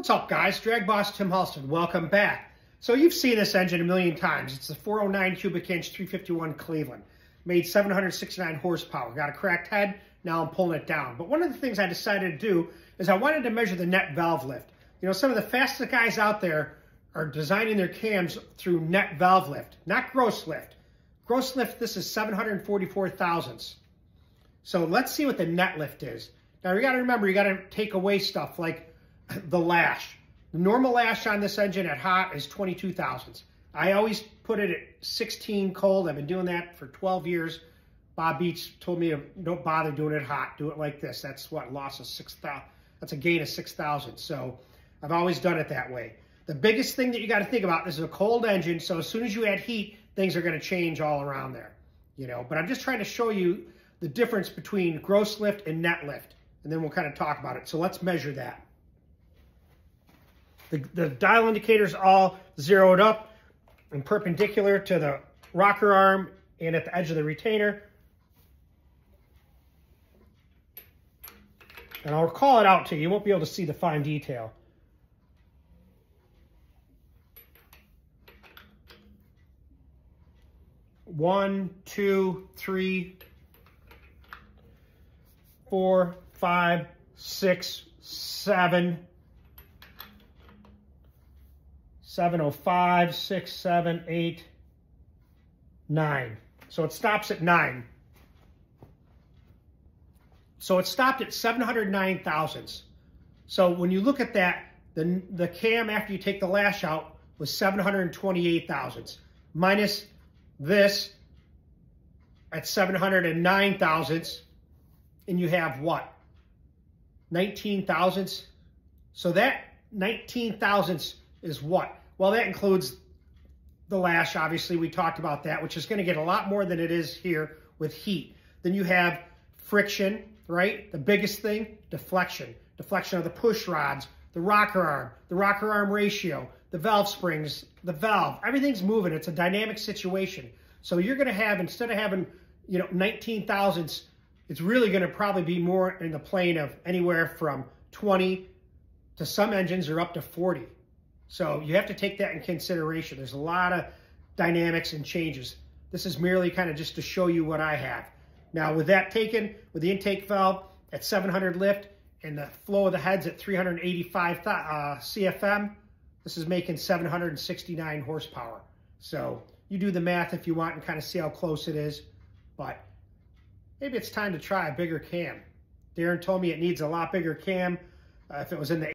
What's up guys? Drag Boss Tim Halston, welcome back. So you've seen this engine a million times. It's the 409 cubic inch 351 Cleveland. Made 769 horsepower. Got a cracked head, now I'm pulling it down. But one of the things I decided to do is I wanted to measure the net valve lift. You know, some of the fastest guys out there are designing their cams through net valve lift, not gross lift. Gross lift, this is 744 thousandths. So let's see what the net lift is. Now you gotta remember, you gotta take away stuff like the lash. The normal lash on this engine at hot is 22 thousandths. I always put it at 16 cold. I've been doing that for 12 years. Bob Beach told me don't bother doing it hot. Do it like this. That's what loss of 6,000. That's a gain of 6,000. So I've always done it that way. The biggest thing that you got to think about this is a cold engine. So as soon as you add heat, things are going to change all around there. You know, but I'm just trying to show you the difference between gross lift and net lift. And then we'll kind of talk about it. So let's measure that. The, the dial indicator's all zeroed up and perpendicular to the rocker arm and at the edge of the retainer. And I'll call it out to you. You won't be able to see the fine detail. One, two, three, four, five, six, seven, 705, 6, 7, 8, 9. So it stops at 9. So it stopped at 709 thousandths. So when you look at that, the, the cam after you take the lash out was 728 thousandths. Minus this at 709 thousandths. And you have what? 19 thousandths. So that 19 thousandths is what? Well, that includes the lash, obviously, we talked about that, which is going to get a lot more than it is here with heat. Then you have friction, right? The biggest thing, deflection. Deflection of the push rods, the rocker arm, the rocker arm ratio, the valve springs, the valve. Everything's moving. It's a dynamic situation. So you're going to have, instead of having, you know, 19 thousandths, it's really going to probably be more in the plane of anywhere from 20 to some engines are up to 40. So you have to take that in consideration. There's a lot of dynamics and changes. This is merely kind of just to show you what I have. Now with that taken, with the intake valve at 700 lift and the flow of the heads at 385 uh, CFM, this is making 769 horsepower. So you do the math if you want and kind of see how close it is. But maybe it's time to try a bigger cam. Darin told me it needs a lot bigger cam. Uh, if it was in the